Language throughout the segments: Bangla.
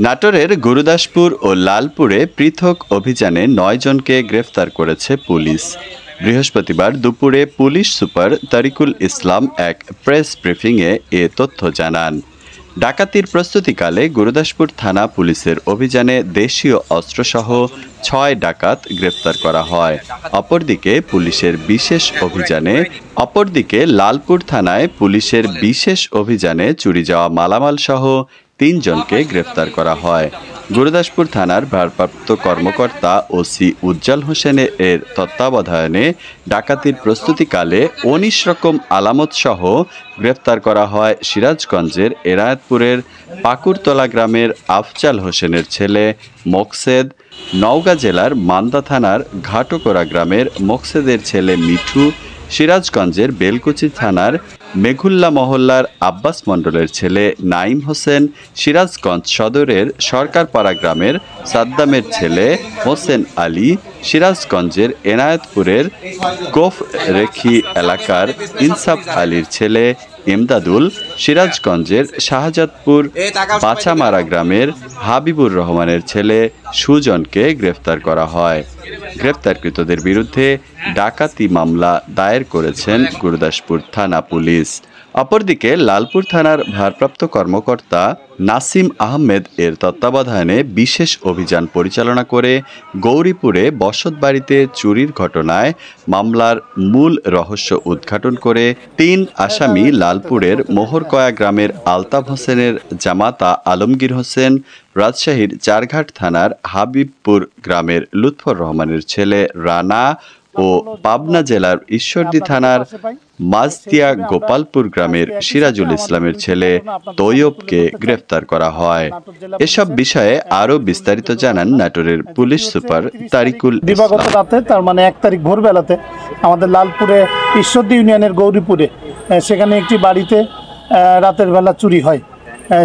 নাটোরের গুরুদাসপুর ও লালপুরে পৃথক অভিযানে নয় জনকে গ্রেফতার করেছে পুলিশ। বৃহস্পতিবার দুপুরে পুলিশ সুপার তারিকুল ইসলাম এক প্রেস ব্রিফিংয়ে এ তথ্য জানান। ডাকাতির প্রস্তুতিকালে গুরুদাসপুর থানা পুলিশের অভিযানে দেশীয় অস্ত্রসহ ছয় ডাকাত গ্রেফতার করা হয়। অপরদিকে পুলিশের বিশেষ অভিযানে, অপরদিকে লালপুর থানায় পুলিশের বিশেষ অভিযানে চুরি যাওয়া মালামাল সহ তিনজনকে গ্রেফতার করা হয়। গুরুদাসপুর থানার ভারপ্রাপ্ত কর্মকর্তা ওসি উজ্জ্বল হোসেনের এর তত্ত্বাবধানে ডাকাতির প্রস্তুতিকালে উনিশ রকম আলামত সহ গ্রেফতার করা হয় সিরাজগঞ্জের এরায়তপুরের পাকুরতলা গ্রামের আফজাল হোসেনের ছেলে মোকসেদ। নওগাঁ জেলার মান্দা থানার ঘাটকোড়া গ্রামের মোকসেদের ছেলে মিঠু। সিরাজগঞ্জের বেলকুচি থানার মেঘুল্লা মহল্লার আব্বাস মণ্ডলের ছেলে নাইম হোসেন সিরাজগঞ্জ সদরের সরকারপাড়া গ্রামের সাদ্দামের ছেলে হোসেন আলী সিরাজগঞ্জের এনায়তপুরের গোফ রেখি এলাকার ইনসাফ আলীর ছেলে ইমদাদুল সিরাজগঞ্জের শাহজাদপুর পাছামারা গ্রামের হাবিবুর রহমানের ছেলে সুজনকে গ্রেফতার করা হয়। গ্রেফতারকৃতদের বিরুদ্ধে ডাকাতি মামলা দায়ের করেছেন গুরুদাসপুর থানা পুলিশ। অপরদিকে লালপুর থানার ভারপ্রাপ্ত কর্মকর্তা নাসিম আহমেদ এর তত্ত্বাবধানে বিশেষ অভিযান পরিচালনা করে গৌরীপুরে বসতবাড়িতে চুরির ঘটনায় মামলার মূল রহস্য উদ্ঘাটন করে তিন আসামি লালপুরের মোহরকয়া গ্রামের আলতাফ হোসেনের জামাতা আলমগীর হোসেন, রাজশাহীর চারঘাট থানার হাবিবপুর গ্রামের লুৎফর রহমানের ছেলে রানা ও পাবনা জেলার ঈশ্বরদী থানার মাজতিয়া গোপালপুর গ্রামের সিরাজুল ইসলামের ছেলে তৈয়বকে গ্রেফতার করা হয়। এসব বিষয়ে আরও বিস্তারিত জানান নাটোরের পুলিশ সুপার তারিকুল দিবাগত রাতে তার মানে এক তারিখ ভোরবেলাতে আমাদের লালপুরে ঈশ্বরদী ইউনিয়নের গৌরীপুরে সেখানে একটি বাড়িতে রাতের বেলা চুরি হয়।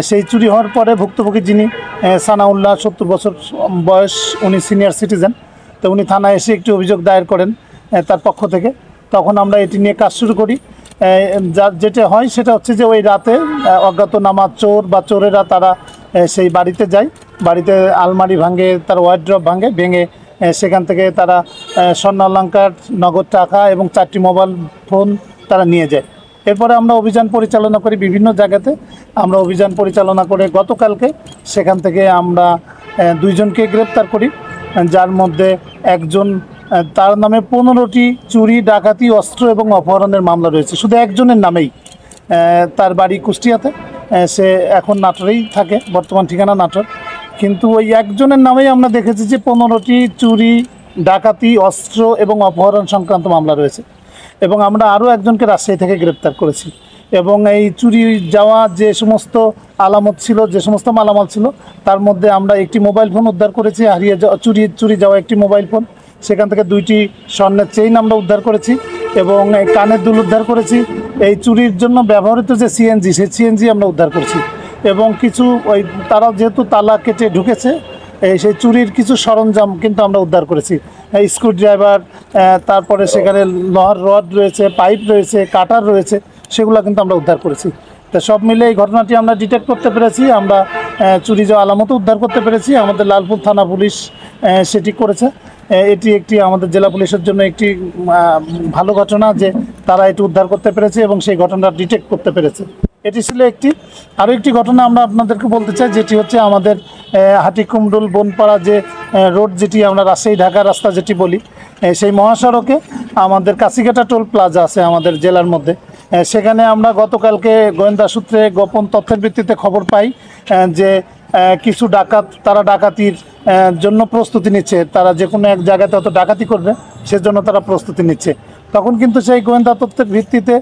সেই চুরি হওয়ার পরে ভুক্তভোগী যিনি সানাউল্লাহ সত্তর বছর বয়স উনি সিনিয়র সিটিজেন। তো উনি থানায় এসে একটি অভিযোগ দায়ের করেন তার পক্ষ থেকে। তখন আমরা এটি নিয়ে কাজ শুরু করি। যা- যেটা হয় সেটা হচ্ছে যে ওই রাতে অজ্ঞাতনামা চোর বা চোরেরা তারা সেই বাড়িতে যায়। বাড়িতে আলমারি ভাঙে, তার ওয়ার্ড্রপ ভাঙে, ভেঙে সেখান থেকে তারা স্বর্ণালঙ্কার, নগদ টাকা এবং চারটি মোবাইল ফোন তারা নিয়ে যায়। এরপরে আমরা অভিযান পরিচালনা করি বিভিন্ন জায়গাতে। আমরা অভিযান পরিচালনা করে গতকালকে সেখান থেকে আমরা দুইজনকে গ্রেপ্তার করি, যার মধ্যে একজন তার নামে পনেরোটি চুরি, ডাকাতি, অস্ত্র এবং অপহরণের মামলা রয়েছে। শুধু একজনের নামেই তার বাড়ি কুষ্টিয়াতে সে এখন নাটোরেই থাকে, বর্তমান ঠিকানা নাটোর। কিন্তু ওই একজনের নামেই আমরা দেখেছি যে পনেরোটি চুরি, ডাকাতি, অস্ত্র এবং অপহরণ সংক্রান্ত মামলা রয়েছে। এবং আমরা আরও একজনকে রাজশাহী থেকে গ্রেপ্তার করেছি। এবং এই চুরি যাওয়া যে সমস্ত আলামত ছিল, যে সমস্ত মালামাল ছিল, তার মধ্যে আমরা একটি মোবাইল ফোন উদ্ধার করেছি, হারিয়ে চুরি চুরি যাওয়া একটি মোবাইল ফোন। সেখান থেকে দুইটি স্বর্ণের চেইন আমরা উদ্ধার করেছি এবং এই কানের দুল উদ্ধার করেছি। এই চুরির জন্য ব্যবহৃত যে সিএনজি সেই সিএনজি আমরা উদ্ধার করেছি। এবং কিছু ওই তারা যেহেতু তালা কেটে ঢুকেছে, এই সেই চুরির কিছু সরঞ্জাম কিন্তু আমরা উদ্ধার করেছি। স্ক্রু ড্রাইভার তারপরে সেখানে লোহার, রড রয়েছে পাইপ রয়েছে কাটার রয়েছে, সেগুলো কিন্তু আমরা উদ্ধার করেছি। তো সব মিলে এই ঘটনাটি আমরা ডিটেক্ট করতে পেরেছি, আমরা চুরি যাওয়া আলামতও উদ্ধার করতে পেরেছি। আমাদের লালপুর থানা পুলিশ সেটি করেছে। এটি একটি আমাদের জেলা পুলিশের জন্য একটি ভালো ঘটনা যে তারা এটি উদ্ধার করতে পেরেছে এবং সেই ঘটনাটা ডিটেক্ট করতে পেরেছে। এটি ছিল একটি, আরও একটি ঘটনা আমরা আপনাদেরকে বলতে চাই, যেটি হচ্ছে আমাদের হাটিকুমডুল বনপাড়া যে রোড যেটি আমরা রাজশাহী ঢাকা রাস্তা যেটি বলি সেই মহাসড়কে আমাদের কাশিঘাটা টোল প্লাজা আছে আমাদের জেলার মধ্যে। সেখানে আমরা গতকালকে গোয়েন্দা সূত্রে গোপন তথ্যের ভিত্তিতে খবর পাই যে কিছু ডাকাত, তারা ডাকাতির জন্য প্রস্তুতি নিচ্ছে। তারা যে কোনো এক জায়গাতে হয়তো ডাকাতি করবে, সেজন্য তারা প্রস্তুতি নিচ্ছে। তখন কিন্তু সেই গোয়েন্দা তথ্যের ভিত্তিতে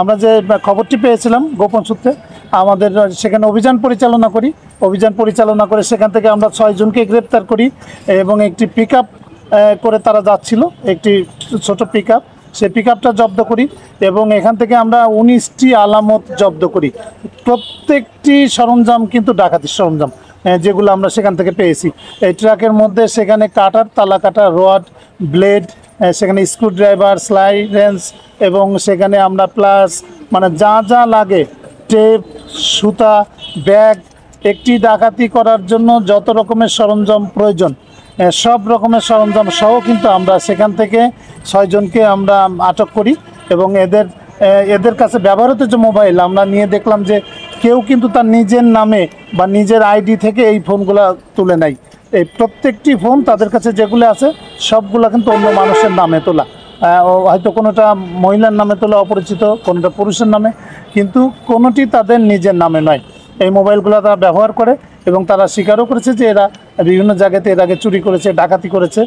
আমরা যে খবরটি পেয়েছিলাম গোপন সূত্রে, আমাদের সেখানে অভিযান পরিচালনা করি। অভিযান পরিচালনা করে সেখান থেকে আমরা ছয়জনকে গ্রেপ্তার করি এবং একটি পিক করে তারা যাচ্ছিল। একটি ছোট পিক সেই পিক জব্দ করি এবং এখান থেকে আমরা উনিশটি আলামত জব্দ করি। প্রত্যেকটি সরঞ্জাম কিন্তু ডাকাতির সরঞ্জাম যেগুলো আমরা সেখান থেকে পেয়েছি। এই ট্রাকের মধ্যে সেখানে কাটার, তালা কাটা, রড, ব্লেড সেখানে স্ক্রু ড্রাইভার স্লাই রেঞ্জ এবং সেখানে আমরা প্লাস মানে যা যা লাগে, টেপ, সুতা, ব্যাগ, একটি ডাকাতি করার জন্য যত রকমের সরঞ্জাম প্রয়োজন সব রকমের সরঞ্জাম সহ কিন্তু আমরা সেখান থেকে ছয়জনকে আমরা আটক করি এবং এদের এদের কাছে ব্যবহৃত যে মোবাইল, আমরা নিয়ে দেখলাম যে কেউ কিন্তু তার নিজের নামে বা নিজের আইডি থেকে এই ফোনগুলো তুলে নেয়। এই প্রত্যেকটি ফোন তাদের কাছে যেগুলো আছে, সবগুলো কিন্তু অন্য মানুষের নামে তোলা। হয়তো কোনোটা মহিলার নামে তোলা, অপরিচিত, কোনোটা পুরুষের নামে, কিন্তু কোনোটি তাদের নিজের নামে নয়। এই মোবাইলগুলো তারা ব্যবহার করে এবং তারা স্বীকারও করেছে যে এরা বিভিন্ন জায়গাতে এর আগে চুরি করেছে, ডাকাতি করেছে।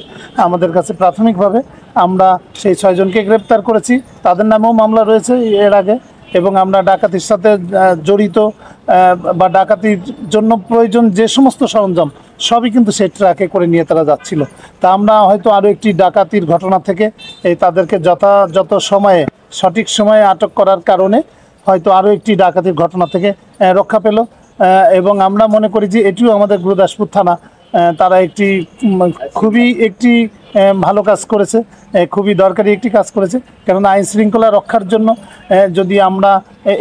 আমাদের কাছে প্রাথমিকভাবে আমরা সেই ছয়জনকে গ্রেপ্তার করেছি। তাদের নামেও মামলা রয়েছে এর আগে এবং আমরা ডাকাতির সাথে জড়িত বা ডাকাতির জন্য প্রয়োজন যে সমস্ত সরঞ্জাম সবই কিন্তু সেই ট্রাকে করে নিয়ে তারা যাচ্ছিল। তা আমরা হয়তো আরও একটি ডাকাতির ঘটনা থেকে এই তাদেরকে যথাযথ সময়ে, সঠিক সময়ে আটক করার কারণে হয়তো আরও একটি ডাকাতির ঘটনা থেকে রক্ষা পেল। এবং আমরা মনে করি যে এটিও আমাদের গুরুদাসপুর থানা তারা একটি খুবই একটি ভালো কাজ করেছে খুবই দরকারি একটি কাজ করেছে। কেননা আইন শৃঙ্খলা রক্ষার জন্য যদি আমরা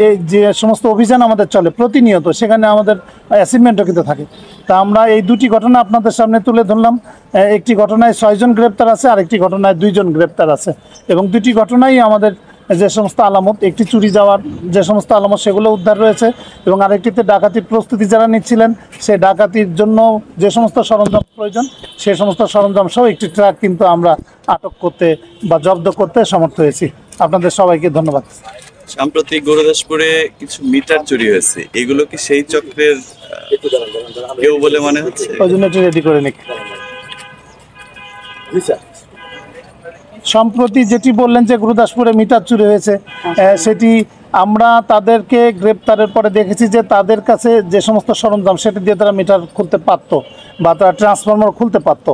এই যে সমস্ত অভিযান আমাদের চলে, প্রতিনিয়ত, সেখানে আমাদের অ্যাচিভমেন্টও কিন্তু থাকে। তা আমরা এই দুটি ঘটনা আপনাদের সামনে তুলে ধরলাম। একটি ঘটনায় ছয়জন গ্রেপ্তার আছে আর একটি ঘটনায় দুইজন গ্রেপ্তার আছে। এবং দুটি ঘটনাই আমাদের যে সমস্ত আলামত একটি চুরি যাওয়ার যে সমস্ত আলামত সেগুলো উদ্ধার রয়েছে এবং আরেকটিতে ডাকাতির প্রস্তুতি যারা নিচ্ছিলেন সেই ডাকাতির জন্য যে সমস্ত সরঞ্জাম প্রয়োজন সেই সমস্ত সরঞ্জাম সহ একটি ট্রাক কিন্তু আমরা আটক করতে বা জব্দ করতে সমর্থ হয়েছি। আপনাদের সবাইকে ধন্যবাদ। সাম্প্রতিক গুরুদাসপুরে কিছু মিটার চুরি হয়েছে। এগুলো কি সেই চক্রের কেউ বলে মনে হচ্ছে? ওই জন্য রেডি করে নিক। সম্প্রতি যেটি বললেন যে গুরুদাসপুরে মিটার চুরি হয়েছে সেটি আমরা তাদেরকে গ্রেপ্তারের পরে দেখেছি যে তাদের কাছে যে সমস্ত সরঞ্জাম সেটি দিয়ে তারা মিটার খুলতে পারতো বা তারা ট্রান্সফরমার খুলতে পারতো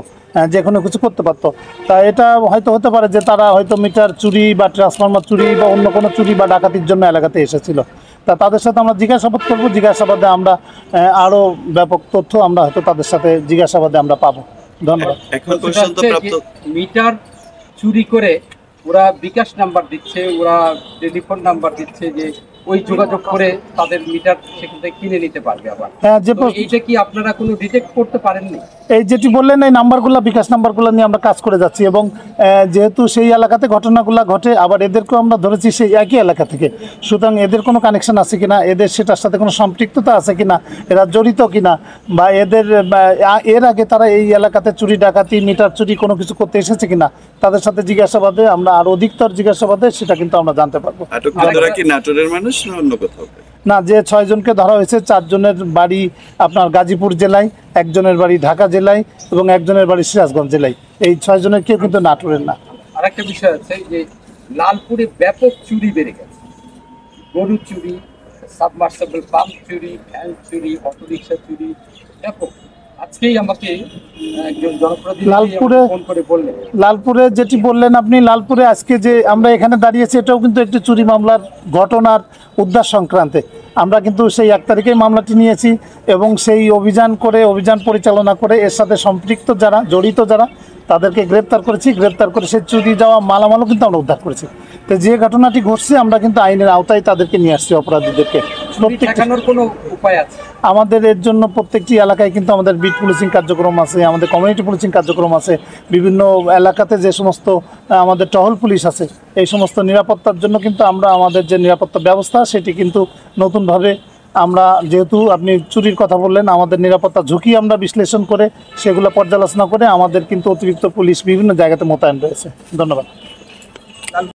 যে কোনো কিছু করতে পারতো। তা এটা হয়তো হতে পারে যে তারা হয়তো মিটার চুরি বা ট্রান্সফরমার চুরি বা অন্য কোনো চুরি বা ডাকাতির জন্য এলাকাতে এসেছিল। তা তাদের সাথে আমরা জিজ্ঞাসাবাদ করব জিজ্ঞাসাবাদে আমরা আরও ব্যাপক তথ্য আমরা হয়তো তাদের সাথে জিজ্ঞাসাবাদে আমরা পাবো। ধন্যবাদ। মিটার চুরি করে ওরা বিকাশ নাম্বার দিচ্ছে ওরা টেলিফোন নাম্বার দিচ্ছে যে ওই যোগাযোগ করে তাদের মিটার সেখান থেকে কিনে নিতে পারবে আবার। হ্যাঁ যে এইটা কি আপনারা কোনো ডিটেক্ট করতে পারেননি? এই যেটি বললেন এই নাম্বারগুলো বিকাশ নাম্বারগুলো নিয়ে আমরা কাজ করে যাচ্ছি এবং যেহেতু সেই এলাকাতে ঘটনাগুলো ঘটে আবার এদেরকেও আমরা ধরেছি সেই একই এলাকা থেকে। সুতরাং এদের কোনো কানেকশন আছে কিনা এদের সেটার সাথে কোনো সম্পৃক্ততা আছে কিনা এরা জড়িত কিনা বা এদের এর আগে তারা এই এলাকাতে চুরি ডাকাতি মিটার চুরি কোনো কিছু করতে এসেছে কিনা তাদের সাথে জিজ্ঞাসাবাদে আমরা আর অধিকতর জিজ্ঞাসাবাদে সেটা কিন্তু আমরা জানতে পারব। কি নাটোরের মানুষ? না অন্য কোথাও না যে ছয়জনকে ধরা হয়েছে চারজনের বাড়ি আপনার গাজীপুর জেলায় একজনের বাড়ি ঢাকা জেলায় এবং একজনের বাড়ি সিরাজগঞ্জ জেলায়। এই ছয়জনের কেউ কিন্তু নাটোরের না। আরেকটা বিষয় আছে যে লালপুরে ব্যাপক চুরি বেড়ে গেছে। গরু চুরি সাবমার্সেবল পাম্প চুরি ভ্যান চুরি অটোরিকশা চুরি ব্যাপক। আজকেই আমাকে লালপুরে- যেটি বললেন আপনি লালপুরে আজকে যে আমরা এখানে দাঁড়িয়েছি এটাও কিন্তু একটি চুরি মামলার ঘটনার উদ্ধার সংক্রান্তে। আমরা কিন্তু সেই এক তারিখেই মামলাটি নিয়েছি এবং সেই অভিযান করে অভিযান পরিচালনা করে এর সাথে সম্পৃক্ত যারা জড়িত যারা তাদেরকে গ্রেপ্তার করেছি। গ্রেপ্তার করে সেই চুরি যাওয়া মালামালও কিন্তু আমরা উদ্ধার করেছি। তো যে ঘটনাটি ঘটছে আমরা কিন্তু আইনের আওতায় তাদেরকে নিয়ে আসছি অপরাধীদেরকে। ঠেকানোর কোনো উপায় আছে? আমাদের এর জন্য প্রত্যেকটি এলাকায় কিন্তু আমাদের বিট পুলিশিং কার্যক্রম আছে আমাদের কমিউনিটি পুলিশিং কার্যক্রম আছে বিভিন্ন এলাকাতে যে সমস্ত আমাদের টহল পুলিশ আছে এই সমস্ত নিরাপত্তার জন্য কিন্তু আমরা আমাদের যে নিরাপত্তা ব্যবস্থা সেটি কিন্তু নতুনভাবে আমরা যেহেতু আপনি চুরির কথা বললেন আমাদের নিরাপত্তা ঝুঁকি আমরা বিশ্লেষণ করে সেগুলো পর্যালোচনা করে আমাদের কিন্তু অতিরিক্ত পুলিশ বিভিন্ন জায়গাতে মোতায়েন রয়েছে। ধন্যবাদ।